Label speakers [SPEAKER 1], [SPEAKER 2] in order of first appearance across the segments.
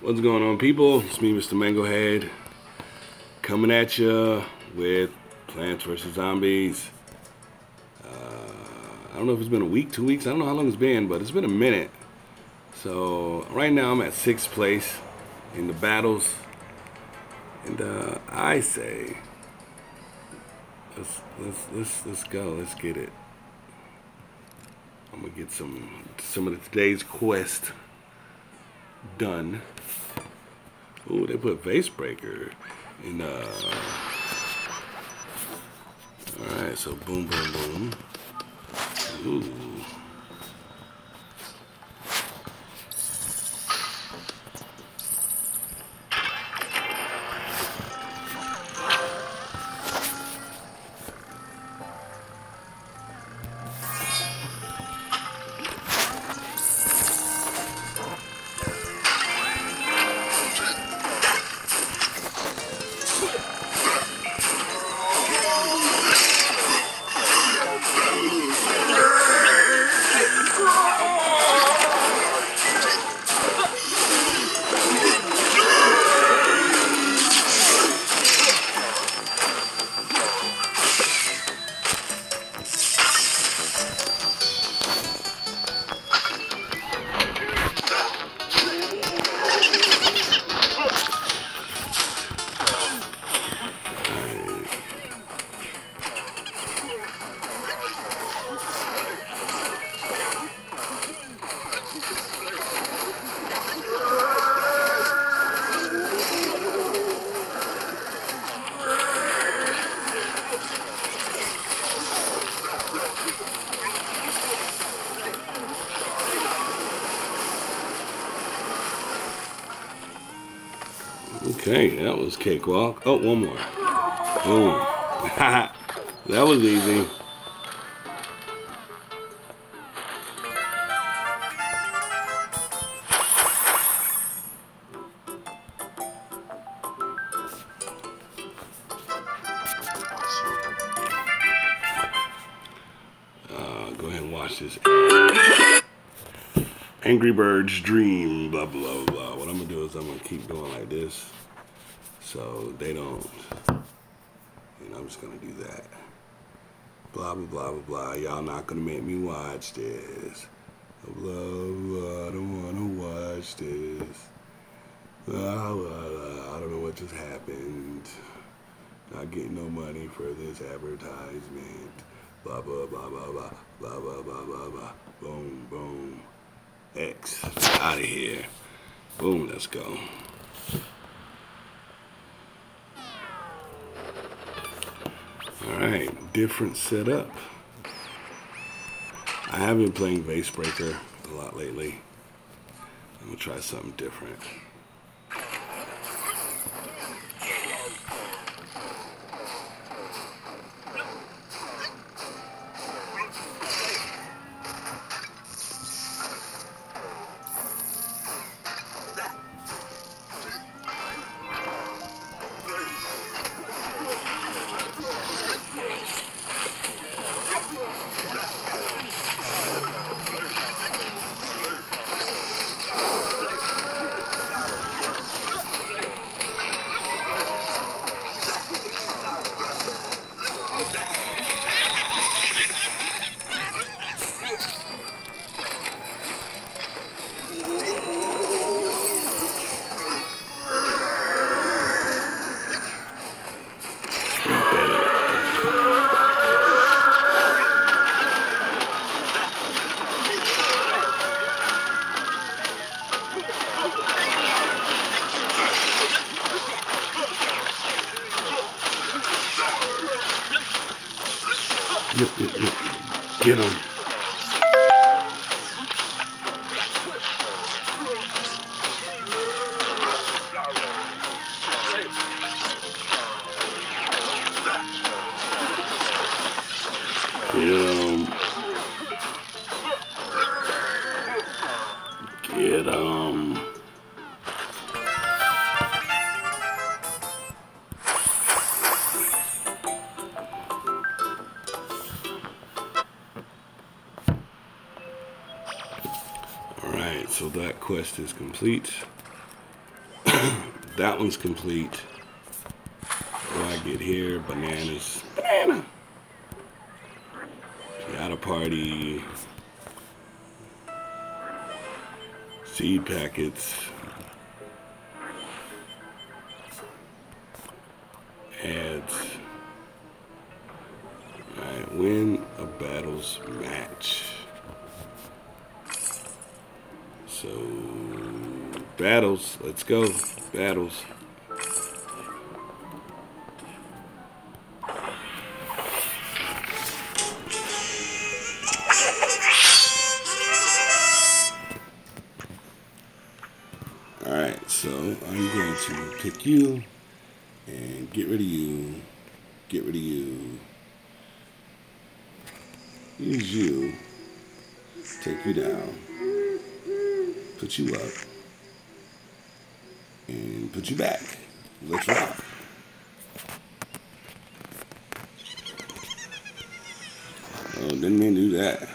[SPEAKER 1] What's going on, people? It's me, Mr. Mango Head, coming at you with Plants vs. Zombies. Uh, I don't know if it's been a week, two weeks. I don't know how long it's been, but it's been a minute. So right now I'm at sixth place in the battles, and uh, I say, let's let's let's let's go. Let's get it. I'm gonna get some some of today's quest done. Ooh, they put vase breaker in uh Alright, so boom boom boom. Ooh. Okay, that was cakewalk. Oh, one more. Boom. that was easy. Uh, go ahead and watch this. Angry Birds Dream, blah, blah, blah. To I'm going to keep going like this so they don't, and I'm just going to do that. Blah, blah, blah, blah, blah. Y'all not going to make me watch this. Blah, blah, I don't want to watch this. Blah, blah, blah. I don't know what just happened. Not getting no money for this advertisement. Blah, blah, blah, blah, blah. Blah, blah, blah, blah, blah. Boom, boom. X. Out of here. Boom, let's go. Alright, different setup. I have been playing Vase Breaker a lot lately. I'm gonna try something different. Complete. that one's complete. What do I get here? Bananas. Banana. Piñata party. Seed packets. Ads. Alright, win a battles match. So, battles. Let's go. Battles. Alright, so I'm going to pick you and get rid of you, get rid of you, use you, take you down, put you up, and put you back. Let's rock. Oh, didn't mean to do that.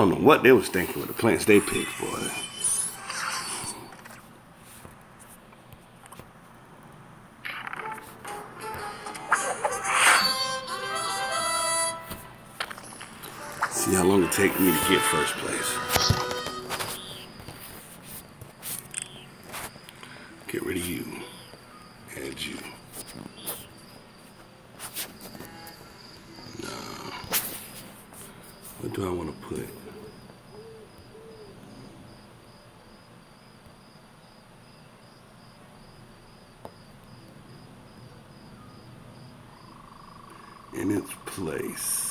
[SPEAKER 1] Don't know what they was thinking with the plants they picked, boy. See how long it take me to get first place. Get rid of you. Add you. No. What do I want to put? And maintenance place.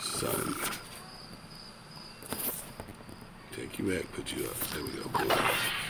[SPEAKER 1] Son. Take you back, put you up. There we go, boy.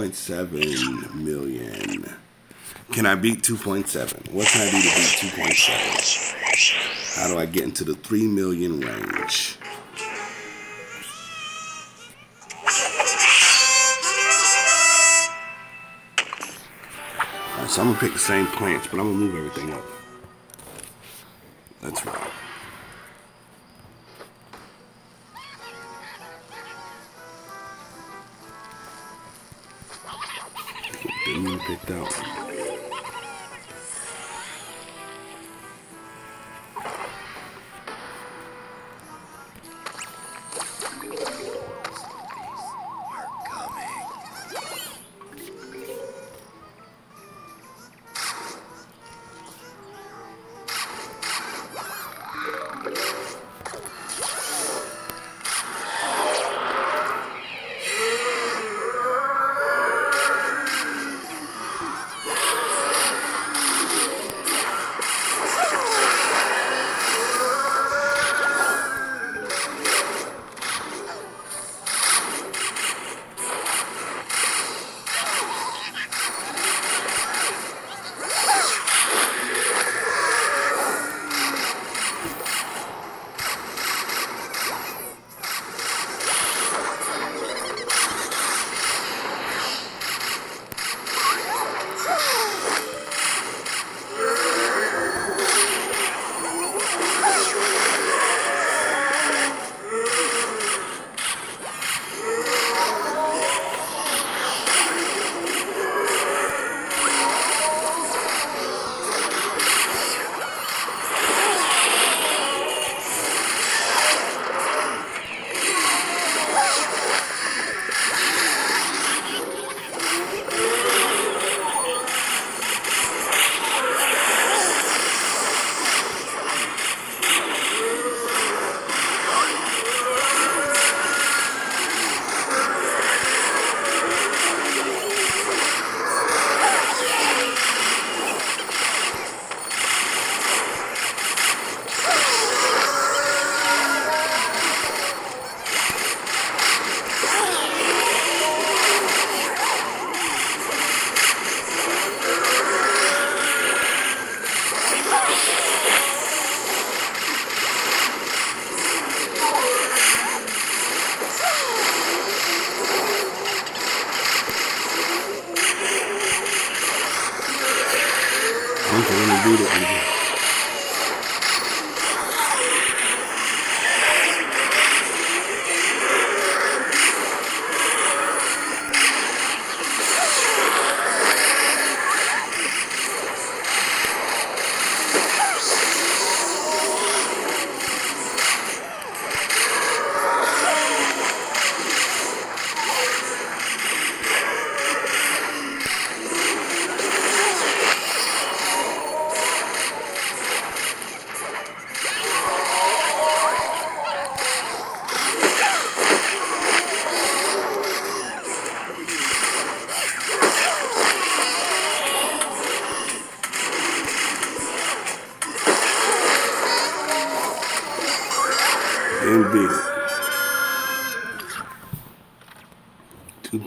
[SPEAKER 1] 2.7 million. Can I beat 2.7? What can I do to beat 2.7? How do I get into the 3 million range? All right, so I'm gonna pick the same plants, but I'm gonna move everything up. That's right. Didn't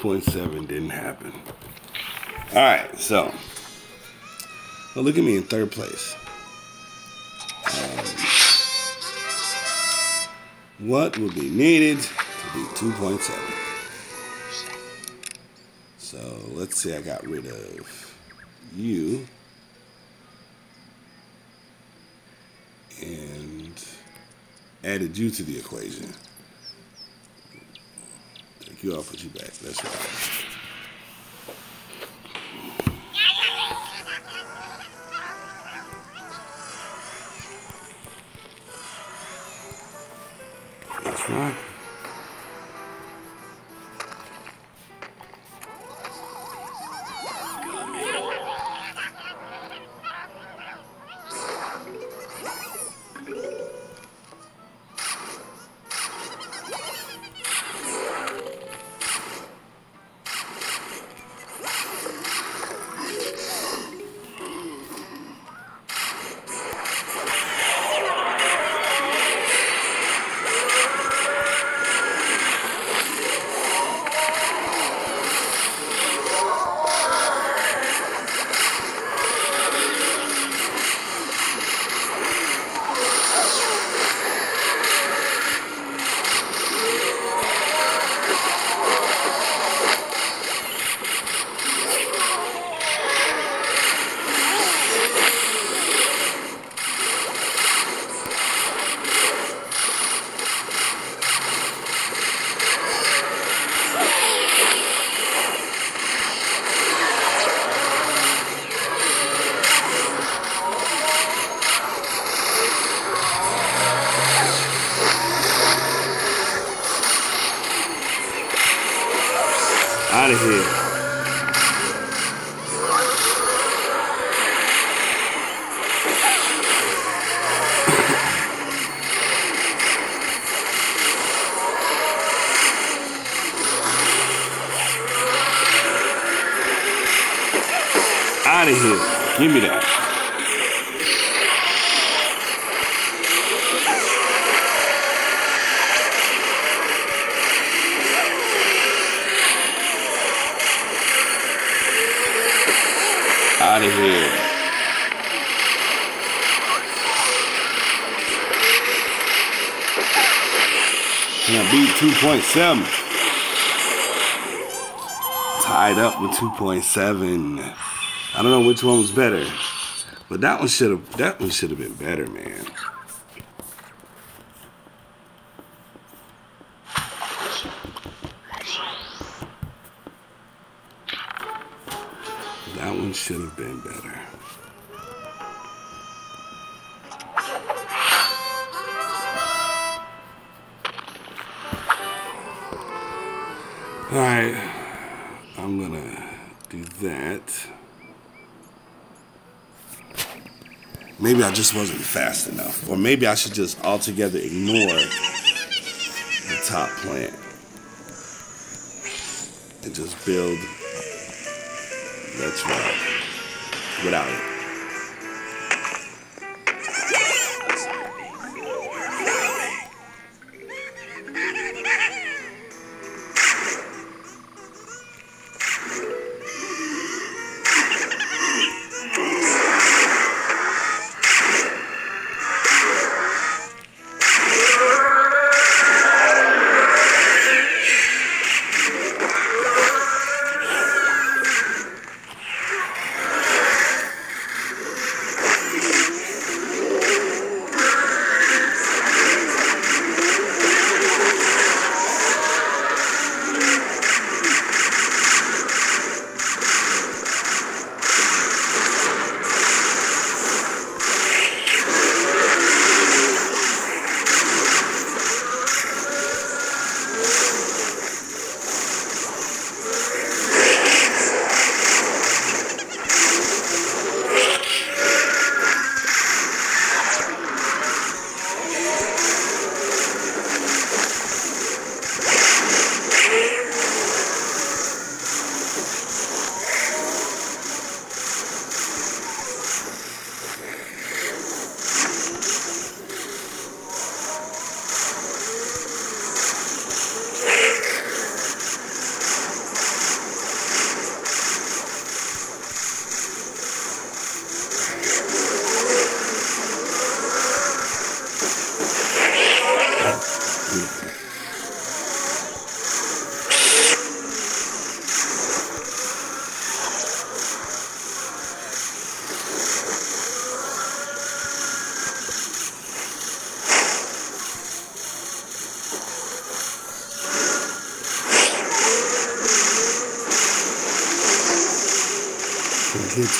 [SPEAKER 1] 2.7 didn't happen. All right, so well, look at me in third place. Um, what would be needed to be 2.7? So let's see, I got rid of you. And added you to the equation. You off, put you back. That's right. That's right. Give me that. Out of here. Can I beat 2.7? Tied up with 2.7. I don't know which one was better. But that one should have that one should have been better, man. That one should have been better. All right, I'm gonna do that. Maybe I just wasn't fast enough, or maybe I should just altogether ignore the top plant and just build that's right. Without it.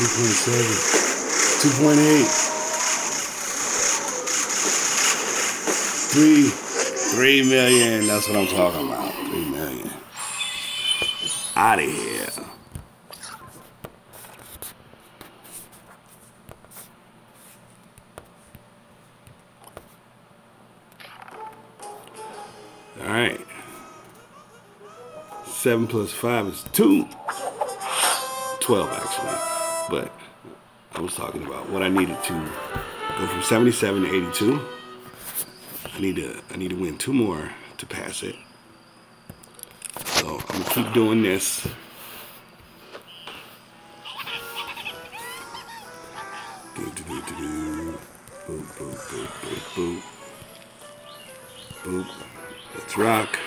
[SPEAKER 1] 2.7. 2.8. Three, three million. That's what I'm talking about. Three million. Out of here. All right. Seven plus five is two. 12 actually. But I was talking about what I needed to go from 77 to 82. I need to I need to win two more to pass it. So I'm gonna keep doing this. Do, do, do, do. Boop, boop, boop, boop, boop. Boop. Let's rock.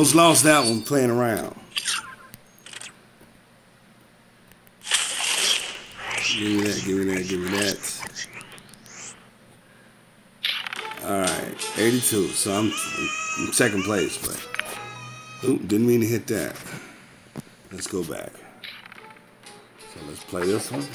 [SPEAKER 1] Almost lost that one playing around. Give me that, give me that, give me that. Alright, 82. So I'm in second place, but didn't mean to hit that. Let's go back. So let's play this one.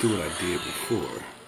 [SPEAKER 1] Do what I did before.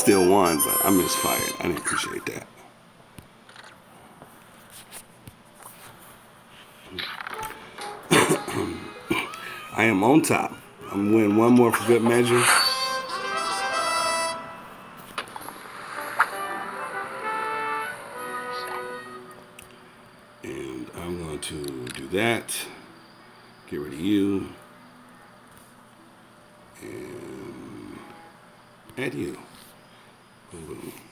[SPEAKER 1] Still won, but I misfired. I didn't appreciate that. I am on top. I'm winning one more for good measure. And I'm going to do that. Get rid of you. And add you. Boom, boom.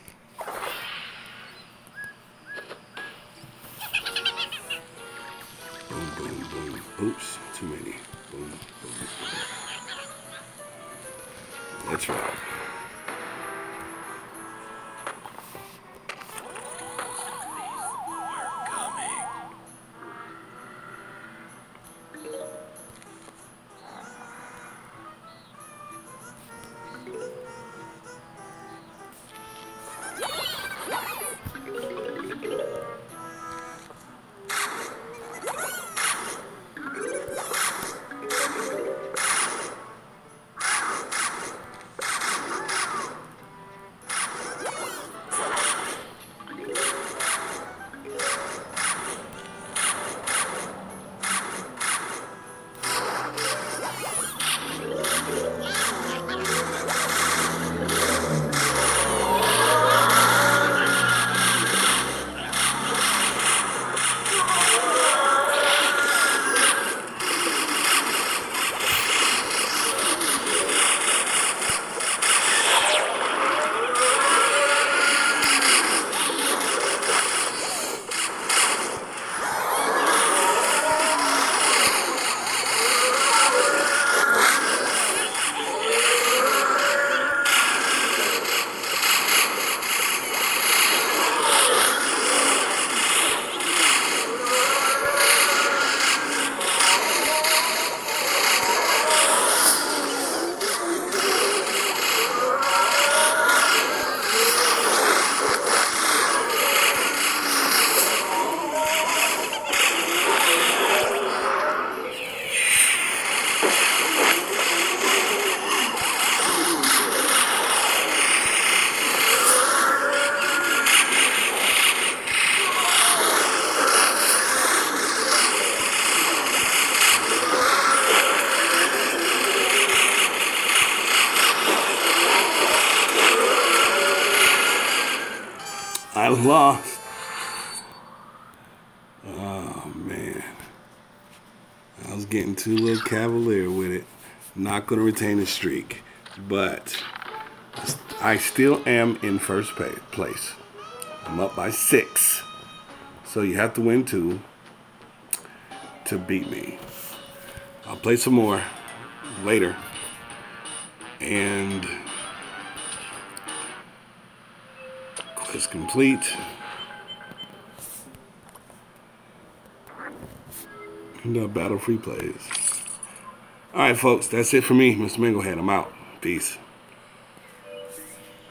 [SPEAKER 1] Lost. Oh man. I was getting too little cavalier with it. Not going to retain the streak. But I still am in first place. I'm up by six. So you have to win two to beat me. I'll play some more later. And complete. And uh, battle free plays. All right, folks, that's it for me. Mr. Mango Head, I'm out. Peace.